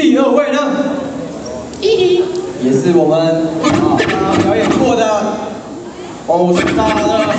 好，第二位呢，依依，也是我们啊表演过的欧斯大的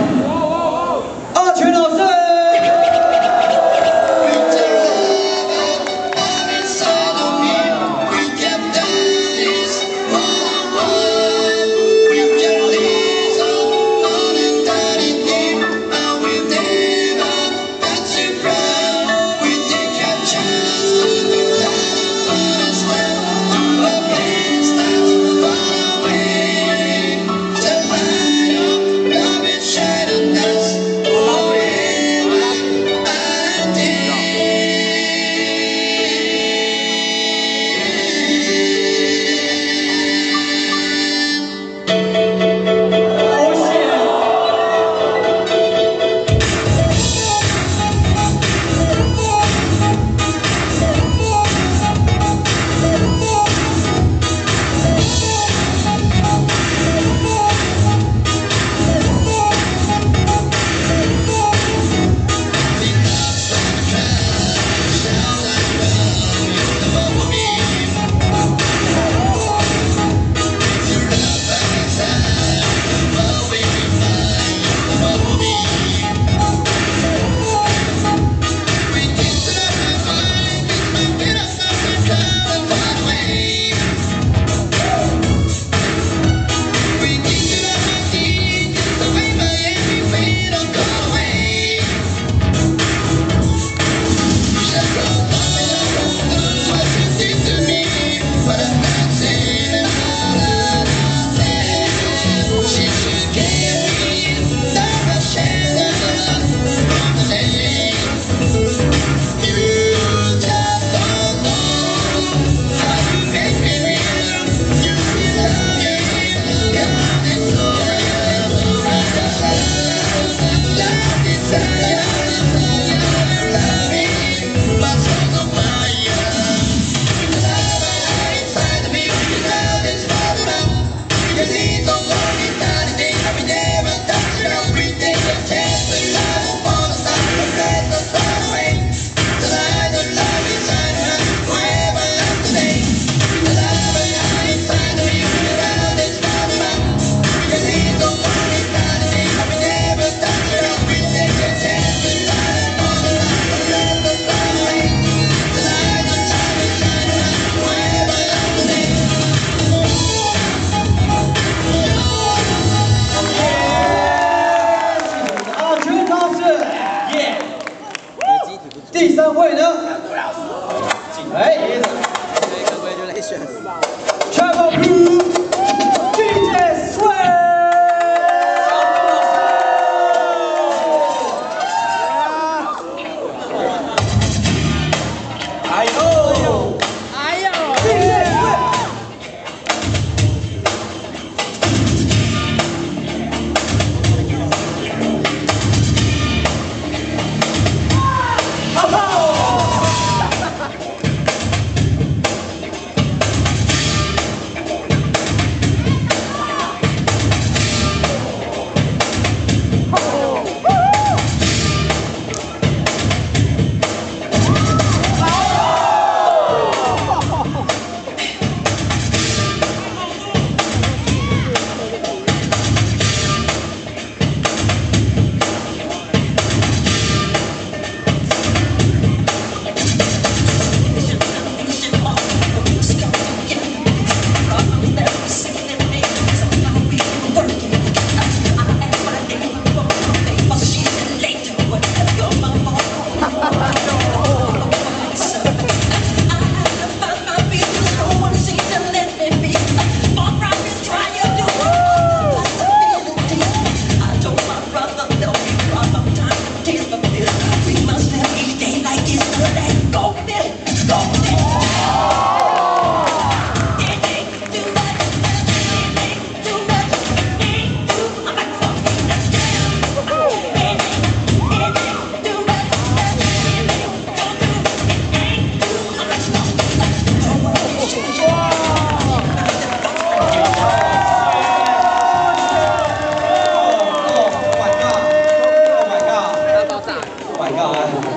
一个，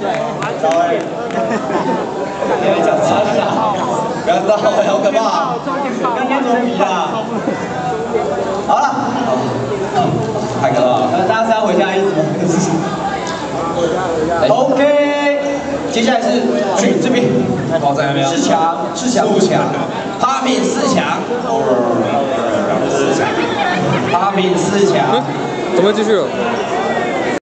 对，讲，不要闹了，好可怕，好了，太可怕了，大家是回家一是？OK，接下来是去这边，四强，四强，四强，八名四强，四强，八名四强，怎么继续？